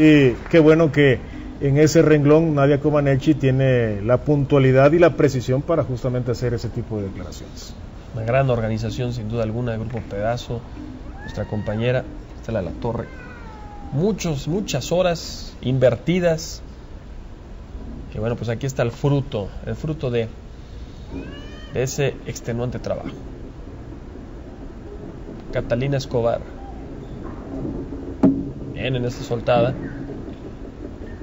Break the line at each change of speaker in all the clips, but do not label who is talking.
Y qué bueno que en ese renglón Nadia Comaneci tiene la puntualidad y la precisión para justamente hacer ese tipo de declaraciones.
Una gran organización, sin duda alguna, el Grupo Pedazo, nuestra compañera Estela La Torre. Muchos, muchas horas invertidas. Y bueno, pues aquí está el fruto, el fruto de, de ese extenuante trabajo. Catalina Escobar. En esta soltada.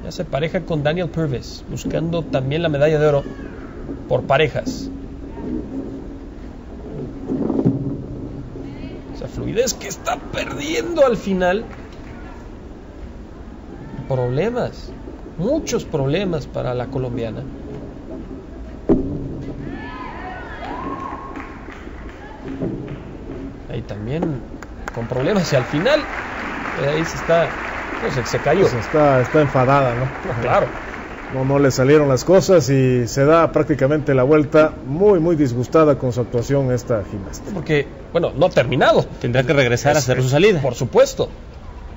Ya se pareja con Daniel Purvis, buscando también la medalla de oro por parejas. Esa fluidez que está perdiendo al final. Problemas, muchos problemas para la colombiana. Ahí también con problemas y al final ahí se está pues, se cayó.
Pues está, está enfadada, ¿no?
Claro.
No, no le salieron las cosas y se da prácticamente la vuelta muy, muy disgustada con su actuación esta gimnasta.
Porque, bueno, no ha terminado.
Tendrá que regresar a hacer su salida.
Por supuesto.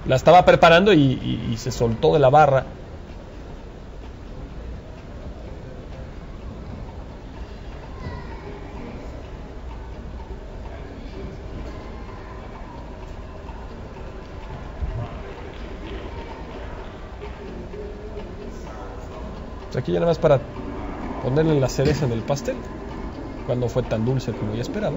La estaba preparando y, y- y se soltó de la barra. Aquí ya nada más para ponerle la cereza en el pastel. Cuando fue tan dulce como ya esperaba.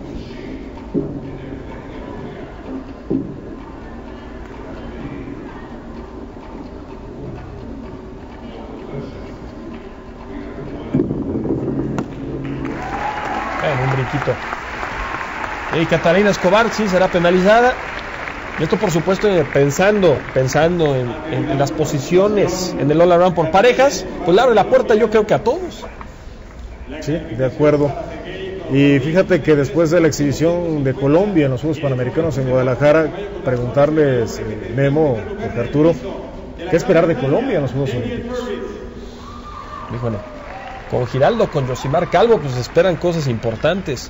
Un brinquito. Y Catalina Escobar sí será penalizada. Esto por supuesto eh, pensando, pensando en, en- en las posiciones en el all around por parejas, pues le abre la puerta yo creo que a todos.
Sí, de acuerdo. Y fíjate que después de la exhibición de Colombia en los Juegos Panamericanos en Guadalajara, preguntarles, eh, Memo, Arturo, ¿qué esperar de Colombia en los Juegos Olímpicos?
Bueno, con Giraldo, con Josimar Calvo, pues esperan cosas importantes.